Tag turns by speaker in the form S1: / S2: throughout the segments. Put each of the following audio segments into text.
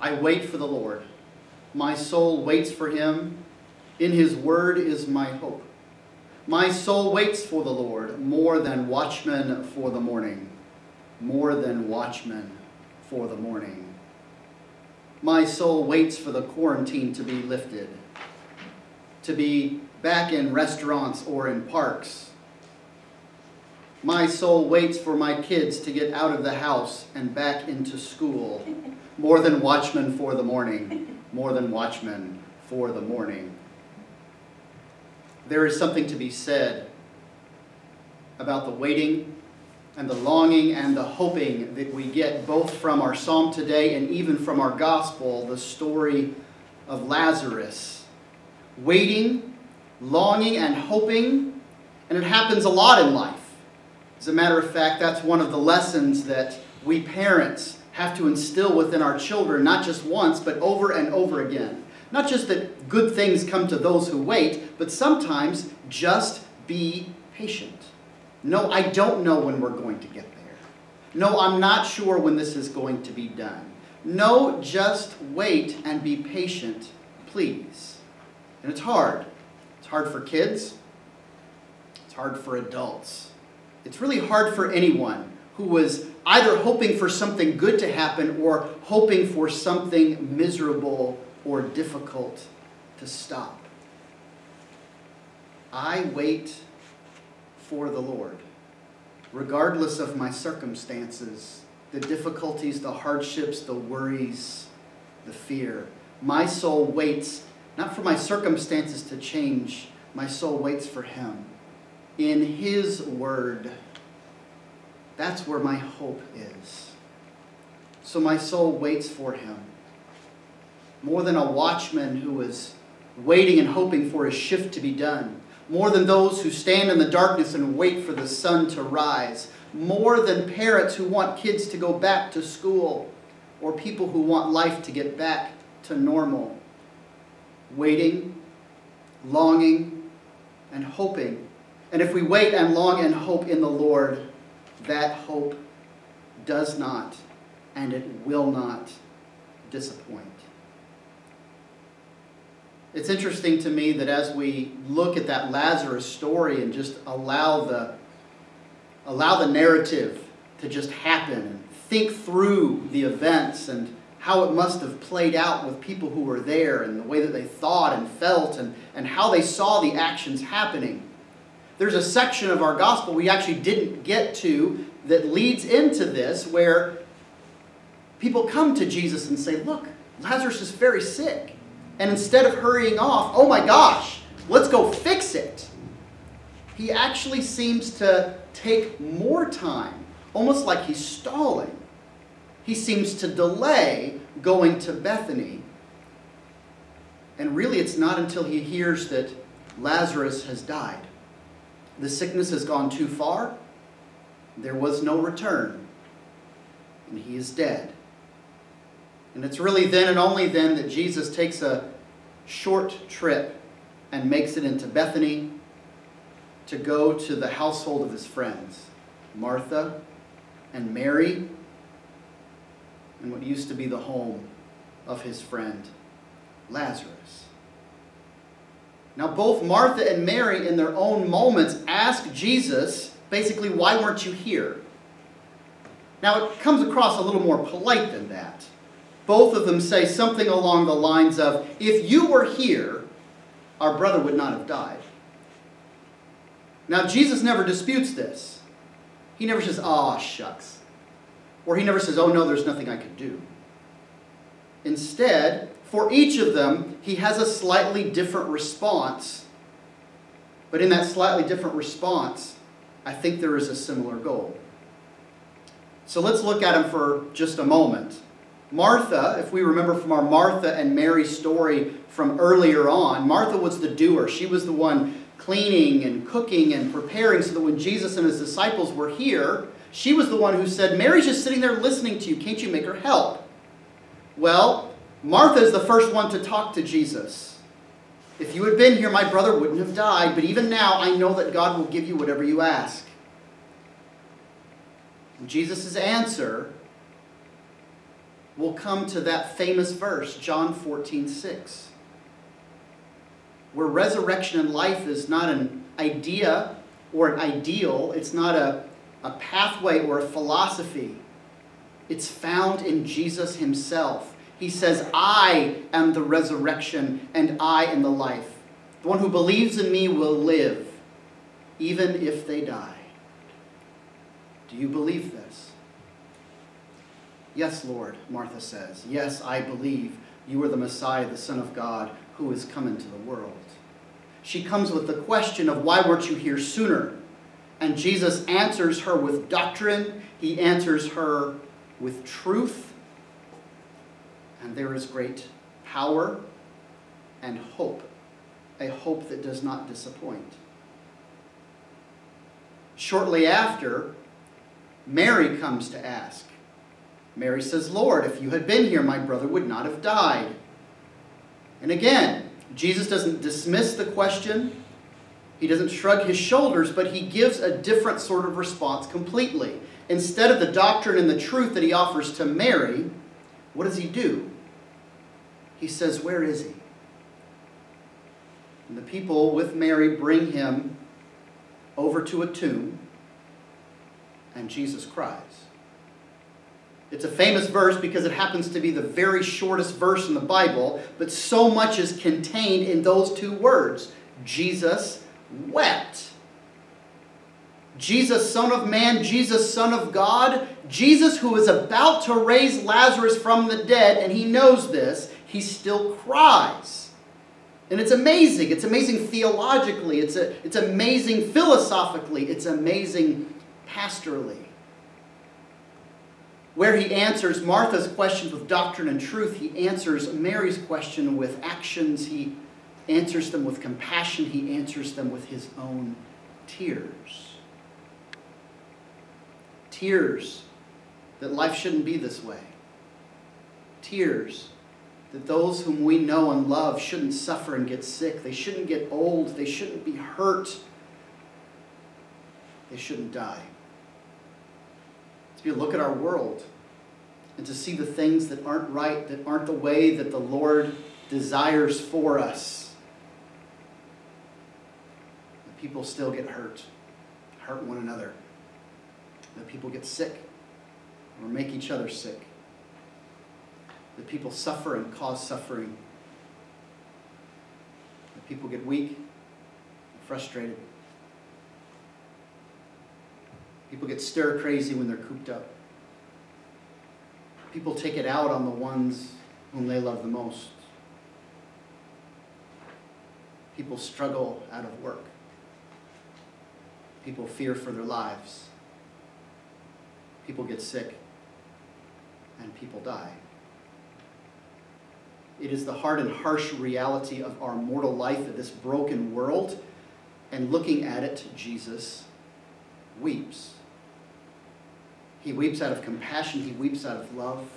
S1: I wait for the Lord. My soul waits for him. In his word is my hope. My soul waits for the Lord more than watchmen for the morning. More than watchmen for the morning. My soul waits for the quarantine to be lifted, to be back in restaurants or in parks. My soul waits for my kids to get out of the house and back into school. More than watchmen for the morning. More than watchmen for the morning. There is something to be said about the waiting and the longing and the hoping that we get both from our psalm today and even from our gospel, the story of Lazarus. Waiting, longing, and hoping, and it happens a lot in life. As a matter of fact, that's one of the lessons that we parents have to instill within our children, not just once, but over and over again. Not just that good things come to those who wait, but sometimes just be patient. No, I don't know when we're going to get there. No, I'm not sure when this is going to be done. No, just wait and be patient, please. And it's hard. It's hard for kids. It's hard for adults. It's really hard for anyone who was either hoping for something good to happen or hoping for something miserable or difficult to stop. I wait for the Lord, regardless of my circumstances, the difficulties, the hardships, the worries, the fear. My soul waits not for my circumstances to change, my soul waits for Him. In His Word, that's where my hope is. So my soul waits for Him. More than a watchman who is waiting and hoping for his shift to be done more than those who stand in the darkness and wait for the sun to rise, more than parents who want kids to go back to school, or people who want life to get back to normal. Waiting, longing, and hoping. And if we wait and long and hope in the Lord, that hope does not and it will not disappoint. It's interesting to me that as we look at that Lazarus story and just allow the, allow the narrative to just happen and think through the events and how it must have played out with people who were there and the way that they thought and felt and, and how they saw the actions happening. There's a section of our gospel we actually didn't get to that leads into this where people come to Jesus and say, Look, Lazarus is very sick. And instead of hurrying off, oh my gosh, let's go fix it, he actually seems to take more time, almost like he's stalling. He seems to delay going to Bethany. And really, it's not until he hears that Lazarus has died. The sickness has gone too far. There was no return. And he is dead. And it's really then and only then that Jesus takes a short trip and makes it into Bethany to go to the household of his friends, Martha and Mary, and what used to be the home of his friend, Lazarus. Now, both Martha and Mary, in their own moments, ask Jesus, basically, why weren't you here? Now, it comes across a little more polite than that both of them say something along the lines of, If you were here, our brother would not have died. Now, Jesus never disputes this. He never says, Ah, shucks. Or he never says, Oh, no, there's nothing I could do. Instead, for each of them, he has a slightly different response. But in that slightly different response, I think there is a similar goal. So let's look at him for just a moment. Martha, if we remember from our Martha and Mary story from earlier on, Martha was the doer. She was the one cleaning and cooking and preparing so that when Jesus and his disciples were here, she was the one who said, Mary's just sitting there listening to you. Can't you make her help? Well, Martha is the first one to talk to Jesus. If you had been here, my brother wouldn't have died, but even now I know that God will give you whatever you ask. Jesus' answer we'll come to that famous verse, John 14, 6, where resurrection and life is not an idea or an ideal, it's not a, a pathway or a philosophy. It's found in Jesus himself. He says, I am the resurrection and I am the life. The one who believes in me will live, even if they die. Do you believe this? Yes, Lord, Martha says. Yes, I believe you are the Messiah, the Son of God, who is come into the world. She comes with the question of why weren't you here sooner? And Jesus answers her with doctrine. He answers her with truth. And there is great power and hope, a hope that does not disappoint. Shortly after, Mary comes to ask. Mary says, Lord, if you had been here, my brother would not have died. And again, Jesus doesn't dismiss the question. He doesn't shrug his shoulders, but he gives a different sort of response completely. Instead of the doctrine and the truth that he offers to Mary, what does he do? He says, Where is he? And the people with Mary bring him over to a tomb, and Jesus cries. It's a famous verse because it happens to be the very shortest verse in the Bible, but so much is contained in those two words. Jesus wept. Jesus, Son of Man, Jesus, Son of God, Jesus, who is about to raise Lazarus from the dead, and he knows this, he still cries. And it's amazing. It's amazing theologically, it's, a, it's amazing philosophically, it's amazing pastorally where he answers Martha's questions with doctrine and truth, he answers Mary's question with actions. He answers them with compassion. He answers them with his own tears. Tears that life shouldn't be this way. Tears that those whom we know and love shouldn't suffer and get sick. They shouldn't get old. They shouldn't be hurt. They shouldn't die to be look at our world and to see the things that aren't right, that aren't the way that the Lord desires for us. The people still get hurt, hurt one another. The people get sick or make each other sick. The people suffer and cause suffering. that people get weak and frustrated. People get stir crazy when they're cooped up. People take it out on the ones whom they love the most. People struggle out of work. People fear for their lives. People get sick. And people die. It is the hard and harsh reality of our mortal life of this broken world. And looking at it, Jesus weeps. He weeps out of compassion. He weeps out of love.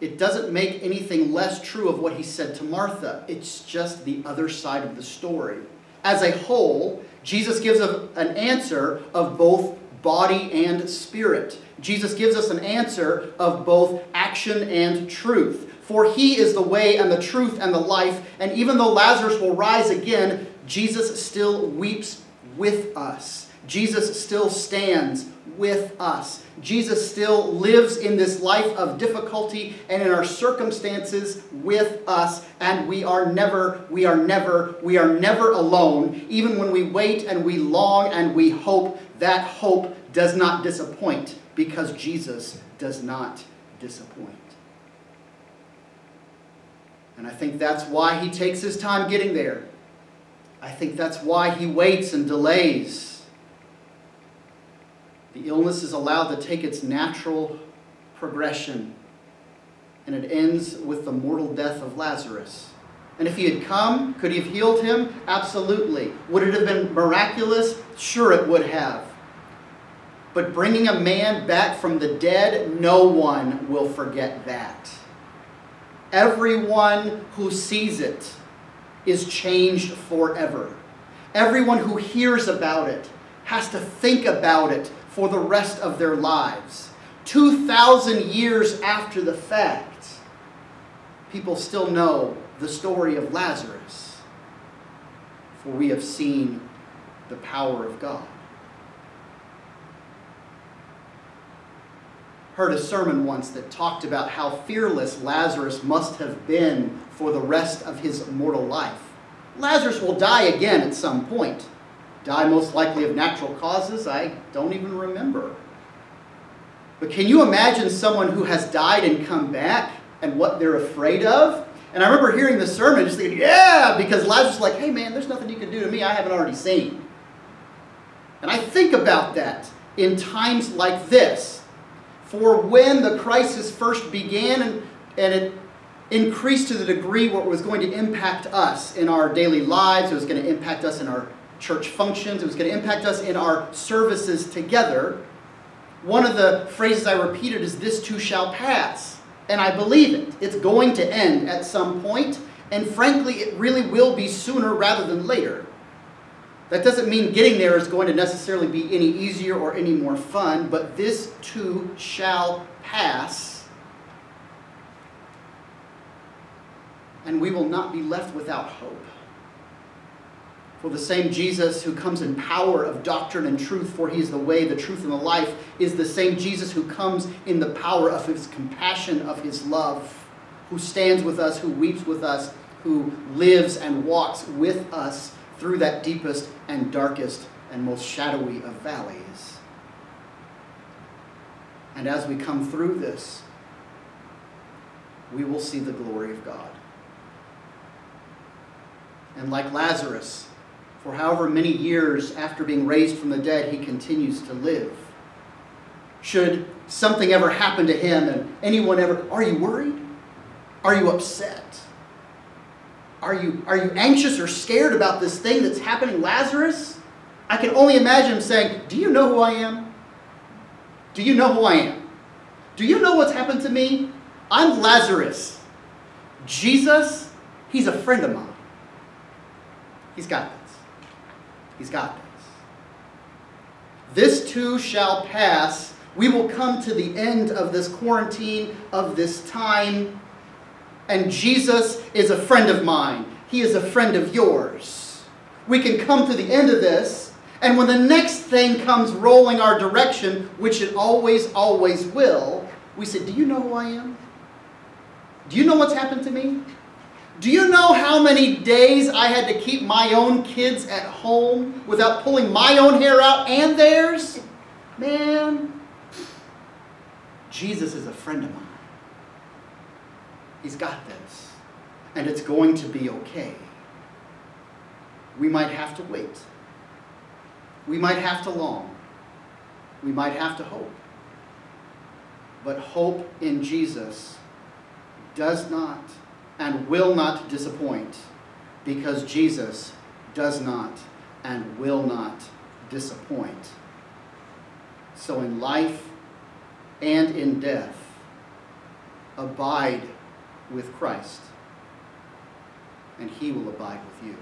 S1: It doesn't make anything less true of what he said to Martha. It's just the other side of the story. As a whole, Jesus gives a, an answer of both body and spirit. Jesus gives us an answer of both action and truth. For he is the way and the truth and the life. And even though Lazarus will rise again, Jesus still weeps with us. Jesus still stands with us. Jesus still lives in this life of difficulty and in our circumstances with us, and we are never, we are never, we are never alone. Even when we wait and we long and we hope, that hope does not disappoint because Jesus does not disappoint. And I think that's why he takes his time getting there. I think that's why he waits and delays the illness is allowed to take its natural progression, and it ends with the mortal death of Lazarus. And if he had come, could he have healed him? Absolutely. Would it have been miraculous? Sure, it would have. But bringing a man back from the dead, no one will forget that. Everyone who sees it is changed forever. Everyone who hears about it has to think about it for the rest of their lives. 2,000 years after the fact, people still know the story of Lazarus, for we have seen the power of God. Heard a sermon once that talked about how fearless Lazarus must have been for the rest of his mortal life. Lazarus will die again at some point. Die most likely of natural causes, I don't even remember. But can you imagine someone who has died and come back and what they're afraid of? And I remember hearing the sermon just thinking, yeah, because Lazarus is like, hey man, there's nothing you can do to me I haven't already seen. And I think about that in times like this. For when the crisis first began and, and it increased to the degree where it was going to impact us in our daily lives, it was going to impact us in our church functions, it was going to impact us in our services together. One of the phrases I repeated is, This too shall pass. And I believe it. It's going to end at some point, and frankly, it really will be sooner rather than later. That doesn't mean getting there is going to necessarily be any easier or any more fun, but this too shall pass. And we will not be left without hope. For the same Jesus who comes in power of doctrine and truth, for he is the way, the truth, and the life, is the same Jesus who comes in the power of his compassion, of his love, who stands with us, who weeps with us, who lives and walks with us through that deepest and darkest and most shadowy of valleys. And as we come through this, we will see the glory of God. And like Lazarus, for however many years after being raised from the dead, he continues to live. Should something ever happen to him and anyone ever, are you worried? Are you upset? Are you, are you anxious or scared about this thing that's happening, Lazarus? I can only imagine him saying, Do you know who I am? Do you know who I am? Do you know what's happened to me? I'm Lazarus. Jesus, he's a friend of mine. He's got this. He's got this. This too shall pass. We will come to the end of this quarantine, of this time, and Jesus is a friend of mine. He is a friend of yours. We can come to the end of this, and when the next thing comes rolling our direction, which it always, always will, we say, Do you know who I am? Do you know what's happened to me? Do you know how many days I had to keep my own kids at home without pulling my own hair out and theirs? Man, Jesus is a friend of mine. He's got this. And it's going to be okay. We might have to wait. We might have to long. We might have to hope. But hope in Jesus does not and will not disappoint because Jesus does not and will not disappoint. So in life and in death, abide with Christ, and he will abide with you.